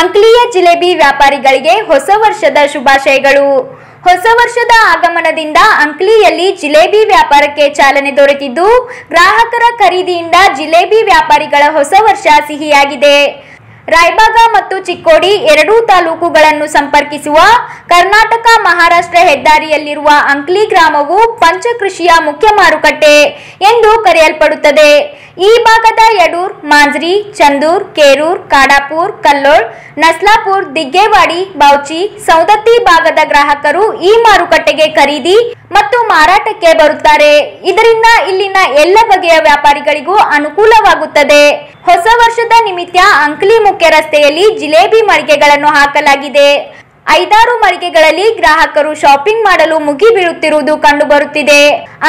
ಅಂಕ್ಲಿಯ ಜಿಲೇಬಿ ವ್ಯಾಪಾರಿಗಳಿಗೆ ಹೊಸ ವರ್ಷದ ಶುಭಾಶಯಗಳು. ಹೊಸ ವರ್ಷದ ಆಗಮನದಿಂದ ಅಂಕ್ಲಿಯಲ್ಲಿ ಜಿಲೇಬಿ ವ್ಯಾಪಾರಕ್ಕೆ ಚಾಲನೆ ದೊರೆತಿದ್ದು, ಗ್ರಾಹಕರ ಖರೀದಿಯಿಂದ ಜಿಲೇಬಿ ವ್ಯಾಪಾರಿಗಳ ಹೊಸ ವರ್ಷ ಸಿಹಿಯಾಗಿದೆ. ರಾಯಬಾಗ ಮತ್ತು ಚಿಕ್ಕೋಡಿ ಎರಡೂ ತಾಲೂಕುಗಳನ್ನು ಸಂಪರ್ಕಿಸುವ ಕರ್ನಾಟಕ ಮಹಾರಾಷ್ಟ್ರ ಹೆದ್ದಾರಿಯಲ್ಲಿರುವ ಅಂಕ್ಲಿ ಗ್ರಾಮವು ಪಂಚಕೃಷಿಯ ಮುಖ್ಯ ಮಾರುಕಟ್ಟೆ ಎಂದು ಕರೆಯಲ್ಪಡುತ್ತದೆ. ಈ ಭಾಗದ ಯಡೂರ್, ಮಾಂಜ್ರಿ, ಚಂದೂರ್, ಕೇರೂರ್, ಕಾಡಾಪುರ್, ಕಲ್ಲೋಳ್, ನಸ್ಲಾಪುರ್, ದಿಗ್ಗೇವಾಡಿ ಬೌಚಿ ಸೌದತ್ತಿ ಭಾಗದ ಗ್ರಾಹಕರು ಈ ಮಾರುಕಟ್ಟೆಗೆ ಖರೀದಿ ಮತ್ತು ಮಾರಾಟಕ್ಕೆ ಬರುತ್ತಾರೆ. ಇದರಿಂದ ಇಲ್ಲಿನ ಎಲ್ಲ ಬಗೆಯ ವ್ಯಾಪಾರಿಗಳಿಗೂ ಅನುಕೂಲವಾಗುತ್ತದೆ. ಹೊಸ ವರ್ಷದ ನಿಮಿತ್ತ ಅಂಕಲಿ ಮುಖ್ಯ ರಸ್ತೆಯಲ್ಲಿ ಜಿಲೇಬಿ ಮಳಿಗೆಗಳನ್ನು ಹಾಕಲಾಗಿದೆ. ಐದಾರು ಮಳಿಗೆಗಳಲ್ಲಿ ಗ್ರಾಹಕರು ಶಾಪಿಂಗ್ ಮಾಡಲು ಮುಗಿ ಬೀಳುತ್ತಿರುವುದು ಕಂಡುಬರುತ್ತಿದೆ.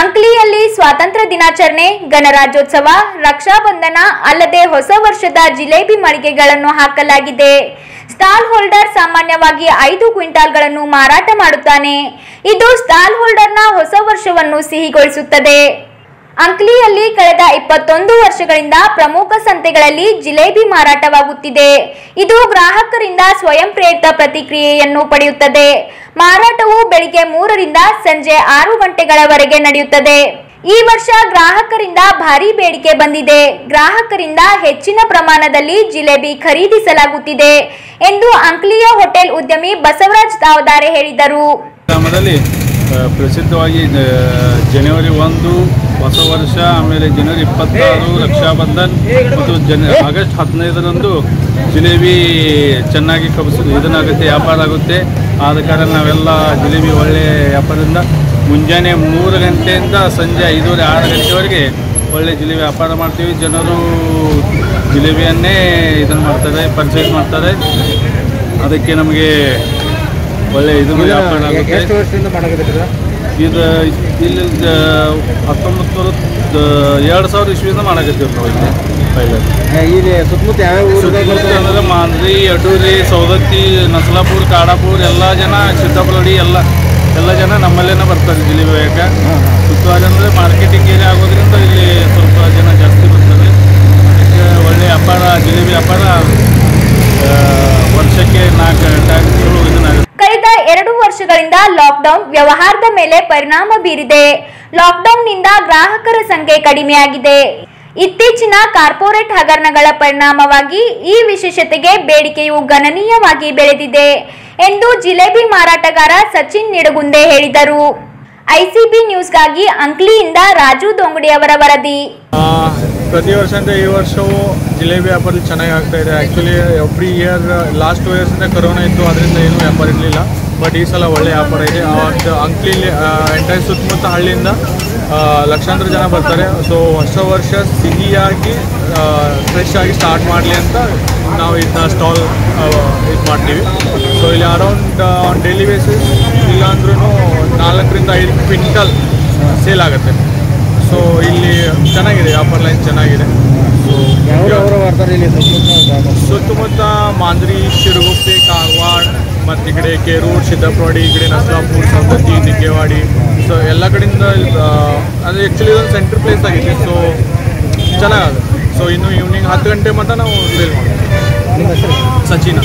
ಅಂಕ್ಲಿಯಲ್ಲಿ ಸ್ವಾತಂತ್ರ್ಯ ದಿನಾಚರಣೆ, ಗಣರಾಜ್ಯೋತ್ಸವ, ರಕ್ಷಾಬಂಧನ ಅಲ್ಲದೆ ಹೊಸ ವರ್ಷದ ಜಿಲೇಬಿ ಮಳಿಗೆಗಳನ್ನು ಹಾಕಲಾಗಿದೆ. ಸ್ಟಾಲ್ ಹೋಲ್ಡರ್ ಸಾಮಾನ್ಯವಾಗಿ ಐದು ಕ್ವಿಂಟಾಲ್ಗಳನ್ನು ಮಾರಾಟ ಮಾಡುತ್ತಾನೆ. ಇದು ಸ್ಟಾಲ್ ಹೋಲ್ಡರ್ನ ಹೊಸ ವರ್ಷವನ್ನು ಸಿಹಿಗೊಳಿಸುತ್ತದೆ. ಅಂಕ್ಲಿಯಲ್ಲಿ ಕಳೆದ ಇಪ್ಪತ್ತೊಂದು ವರ್ಷಗಳಿಂದ ಪ್ರಮುಖ ಸಂತೆಗಳಲ್ಲಿ ಜಿಲೇಬಿ ಮಾರಾಟವಾಗುತ್ತಿದೆ. ಇದು ಗ್ರಾಹಕರಿಂದ ಸ್ವಯಂ ಪ್ರೇರಿತ ಪ್ರತಿಕ್ರಿಯೆಯನ್ನು ಪಡೆಯುತ್ತದೆ. ಮಾರಾಟವು ಬೆಳಿಗ್ಗೆ ಮೂರರಿಂದ ಸಂಜೆ ಆರು ಗಂಟೆಗಳವರೆಗೆ ನಡೆಯುತ್ತದೆ. ಈ ವರ್ಷ ಗ್ರಾಹಕರಿಂದ ಭಾರಿ ಬೇಡಿಕೆ ಬಂದಿದೆ. ಗ್ರಾಹಕರಿಂದ ಹೆಚ್ಚಿನ ಪ್ರಮಾಣದಲ್ಲಿ ಜಿಲೇಬಿ ಖರೀದಿಸಲಾಗುತ್ತಿದೆ ಎಂದು ಅಂಕ್ಲಿಯ ಹೋಟೆಲ್ ಉದ್ಯಮಿ ಬಸವರಾಜ್ ದಾವದಾರೆ ಹೇಳಿದರು. ಪ್ರಸಿದ್ಧವಾಗಿ ಜನವರಿ ಒಂದು ಹೊಸ ವರ್ಷ, ಆಮೇಲೆ ಜನವರಿ ಇಪ್ಪತ್ತಾರು ರಕ್ಷಾಬಂಧನ್ ಮತ್ತು ಜನ, ಆಗಸ್ಟ್ ಹದಿನೈದರಂದು ಜಿಲೇಬಿ ಚೆನ್ನಾಗಿ ಕಬಸ, ಇದನ್ನಾಗುತ್ತೆ, ವ್ಯಾಪಾರ ಆಗುತ್ತೆ. ಆದ ಕಾರಣ ನಾವೆಲ್ಲ ಜಿಲೇಬಿ ಒಳ್ಳೆಯ ವ್ಯಾಪಾರದಿಂದ ಮುಂಜಾನೆ ಮೂರು ಗಂಟೆಯಿಂದ ಸಂಜೆ ಐದೂವರೆ, ಆರು ಗಂಟೆವರೆಗೆ ಒಳ್ಳೆ ಜಿಲೇಬಿ ವ್ಯಾಪಾರ ಮಾಡ್ತೀವಿ. ಜನರು ಜಿಲೇಬಿಯನ್ನೇ ಇದನ್ನು ಮಾಡ್ತಾರೆ ಪರ್ಚೇಸ್ ಮಾಡ್ತಾರೆ. ಅದಕ್ಕೆ ನಮಗೆ ಒಳ್ಳೆ ಇದು ವ್ಯಾಪಾರ ಆಗುತ್ತೆ. ಎಷ್ಟು ವರ್ಷದಿಂದ ಮಾಡಕತ್ತೀರ ಇದು ಇಲ್ಲಿ ಹತ್ತೊಂಬತ್ತು ನೂರ ಎರಡು ಸಾವಿರ ಇಸ್ವಿಯಿಂದ ಮಾಡಕತ್ತೀವಿ ನಾವು ಇಲ್ಲಿ ಇಲ್ಲಿ ಸುತ್ತಮುತ್ತ ಯಾವ್ಯಾವ ಅಂದ್ರೆ ಮಾಂದ್ರಿ ಯಡೂರಿ ಸೌದತ್ತಿ ನಸಲಾಪುರ್ ಕಾಡಾಪುರ್ ಎಲ್ಲ ಜನ ಸಿದ್ದಾಪುರಡಿ ಎಲ್ಲ ಎಲ್ಲ ಜನ ನಮ್ಮಲ್ಲೇನೆ ಬರ್ತಾರೆ ಇಲ್ಲಿ ವಿವೇಕ. ಸುತ್ತವಾರ ಅಂದರೆ ಮಾರ್ಕೆಟಿಂಗ್ ಏರಿಯಾ ಆಗೋದ್ರಿಂದ ಇಲ್ಲಿ ಸ್ವಲ್ಪ ಜನ ಜಾಸ್ತಿ ಬರ್ತಾರೆ. ಅದಕ್ಕೆ ಒಳ್ಳೆ ವ್ಯಾಪಾರ ಜಿಲೇಬಿ ವ್ಯಾಪಾರ ವರ್ಷಕ್ಕೆ ನಾಲ್ಕು ಟ್ಯಾಕ್ಸ್ಗಳು ಇದನ್ನಾಗುತ್ತೆ ಎರಡು ವರ್ಷಗಳಿಂದ ಲಾಕ್ಡೌನ್ ವ್ಯವಹಾರದ ಮೇಲೆ ಪರಿಣಾಮ ಬೀರಿದೆ. ಲಾಕ್ಡೌನ್ನಿಂದ ಗ್ರಾಹಕರ ಸಂಖ್ಯೆ ಕಡಿಮೆಯಾಗಿದೆ. ಇತ್ತೀಚಿನ ಕಾರ್ಪೊರೇಟ್ ಹಗರಣಗಳ ಪರಿಣಾಮವಾಗಿ ಈ ವಿಶೇಷತೆಗೆ ಬೇಡಿಕೆಯು ಗಣನೀಯವಾಗಿ ಬೆಳೆದಿದೆ ಎಂದು ಜಿಲೇಬಿ ಮಾರಾಟಗಾರ ಸಚಿನ್ ನಿಡಗುಂದೆ ಹೇಳಿದರು. ಐಸಿಬಿ ನ್ಯೂಸ್ಗಾಗಿ ಅಂಕ್ಲಿಯಿಂದ ರಾಜು ದೊಂಗಡಿ ಅವರ ವರದಿ. ಪ್ರತಿ ವರ್ಷ ಅಂದರೆ ಈ ವರ್ಷವೂ ಜಿಲೇಬಿ ವ್ಯಾಪಾರ ಚೆನ್ನಾಗಿ ಆಗ್ತಾ ಇದೆ. Actually every year last two ಇಯರ್ಸಿಂದ corona ಇತ್ತು ಅದರಿಂದ ಏನೂ ವ್ಯಾಪಾರ ಇರಲಿಲ್ಲ. ಬಟ್ ಈ ಸಲ ಒಳ್ಳೆ ವ್ಯಾಪಾರ ಇದೆ. ಒಂದು ಅಂಕ್ಲಿಲಿ ಎಂಟೈರ್ ಸುತ್ತಮುತ್ತ ಹಳ್ಳಿಯಿಂದ ಲಕ್ಷಾಂತರ ಜನ ಬರ್ತಾರೆ. ಸೊ ವರ್ಷ ವರ್ಷ ಸಿಹಿಯಾಗಿ ಫ್ರೆಶ್ ಆಗಿ ಸ್ಟಾರ್ಟ್ ಮಾಡಲಿ ಅಂತ ನಾವು ಇದನ್ನ ಸ್ಟಾಲ್ ಇದು ಮಾಡ್ತೀವಿ. ಸೊ ಇಲ್ಲಿ ಅರೌಂಡ್ ಆನ್ ಡೈಲಿ ಬೇಸಿಸ್ ಇಲ್ಲಾಂದ್ರೂ ನಾಲ್ಕರಿಂದ ಐದು ಕ್ವಿಂಟಲ್ ಸೇಲ್ ಆಗುತ್ತೆ. ಸೊ ಇಲ್ಲಿ ಚೆನ್ನಾಗಿದೆ ಆಫರ್ ಲೈನ್ ಚೆನ್ನಾಗಿದೆ. ಸುತ್ತಮುತ್ತ ಮಾಂದ್ರಿ ಶಿರಗುಪ್ಪಿ ಕಾಗವಾಡ ಮತ್ತು ಈ ಕಡೆ ಕೇರೂರು ಸಿದ್ದಾಪುರಡಿ ಈ ಕಡೆ ನಸ್ಲಾಪುರ್ ಸವದತ್ತಿ ದಿಗ್ಗೇವಾಡಿ ಸೊ ಎಲ್ಲ ಕಡೆಯಿಂದ ಅದು ಆ್ಯಕ್ಚುಲಿ ಇದೊಂದು ಸೆಂಟ್ರ್ ಪ್ಲೇಸ್ ಆಗಿದೆ ಸೊ ಚೆನ್ನಾಗಿದೆ. ಸೊ ಇನ್ನು ಈವ್ನಿಂಗ್ ಹತ್ತು ಗಂಟೆ ಮಟ್ಟ ನಾವು ಮಾಡ್ತೀವಿ. ಸಚಿನ್.